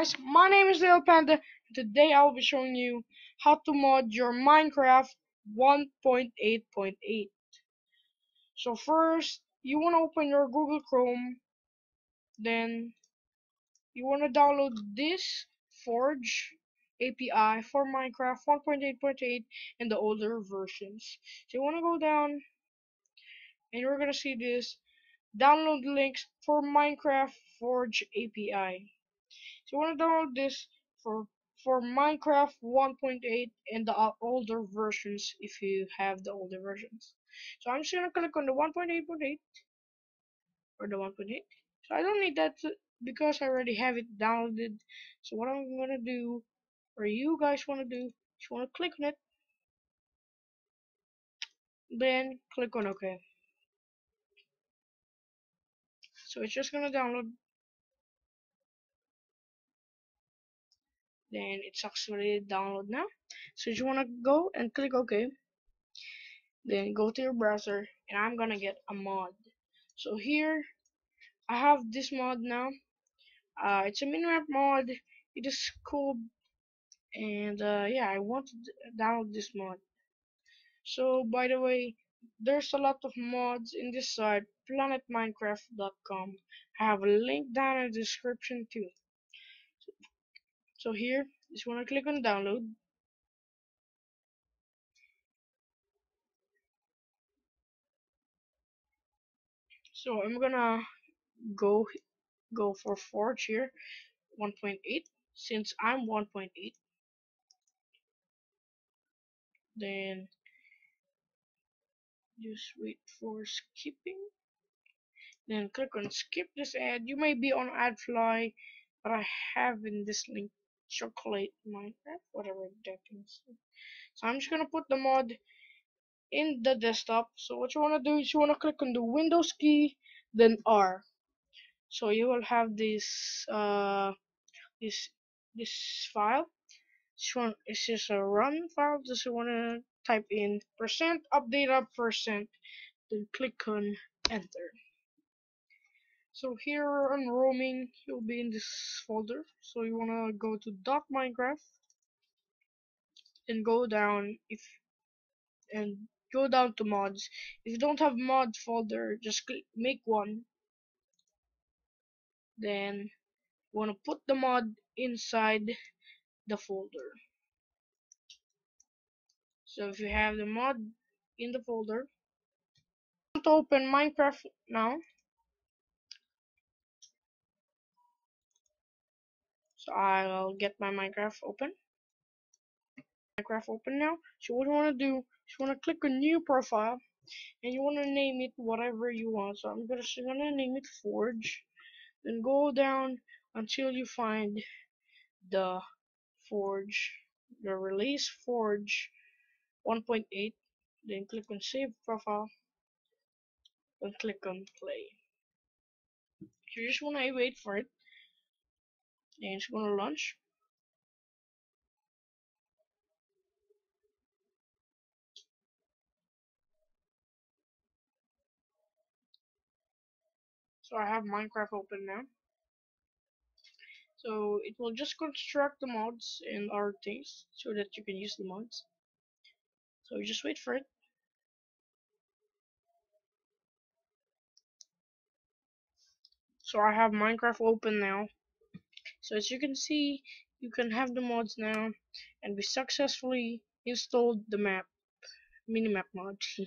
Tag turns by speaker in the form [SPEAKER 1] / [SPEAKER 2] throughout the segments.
[SPEAKER 1] guys, my name is Lil Panda and today I will be showing you how to mod your Minecraft 1.8.8. So first, you want to open your Google Chrome, then you want to download this Forge API for Minecraft 1.8.8 and the older versions. So you want to go down and going to see this download links for Minecraft Forge API. So you want to download this for for Minecraft 1.8 and the uh, older versions if you have the older versions. So I'm just gonna click on the 1.8.8 or the 1.8. So I don't need that because I already have it downloaded. So what I'm gonna do, or you guys wanna do, is you wanna click on it, then click on OK. So it's just gonna download then it's actually download now. So you want to go and click OK. Then go to your browser and I'm gonna get a mod. So here I have this mod now. Uh, it's a minimap mod. It is cool. And uh, yeah I want to download this mod. So by the way there's a lot of mods in this site planetminecraft.com I have a link down in the description too. So here just want to click on download. So I'm gonna go go for Forge here 1.8 since I'm 1.8 then just wait for skipping then click on skip this ad you may be on adfly but I have in this link chocolate Minecraft, whatever that is. So I'm just gonna put the mod in the desktop. So what you wanna do is you wanna click on the Windows key, then R. So you will have this uh this this file. This is just a run file. Just wanna type in percent appdata percent, then click on enter. So here on roaming you'll be in this folder. So you want to go to dot minecraft and go down if and go down to mods. If you don't have mod folder just click make one. Then you want to put the mod inside the folder so if you have the mod in the folder to open minecraft now So I'll get my Minecraft open. Minecraft open now. So what you want to do is you want to click on new profile and you want to name it whatever you want. So I'm gonna, gonna name it Forge. Then go down until you find the Forge, the release Forge 1.8. Then click on save profile and click on play. You just want to wait for it and it's gonna launch so I have Minecraft open now so it will just construct the mods and our things so that you can use the mods so you just wait for it. So I have Minecraft open now. So as you can see you can have the mods now and we successfully installed the map minimap mod.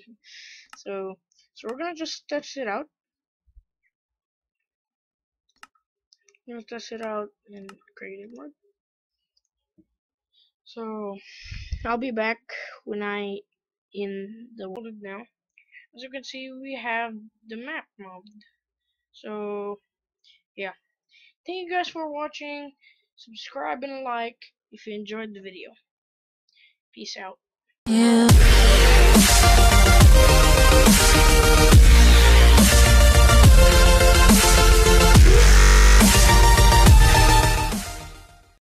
[SPEAKER 1] So so we're gonna just test it out. I'm gonna test it out and in creative mode so I'll be back when I in the world now as you can see we have the map mod so yeah Thank you guys for watching. Subscribe and like if you enjoyed the video. Peace out.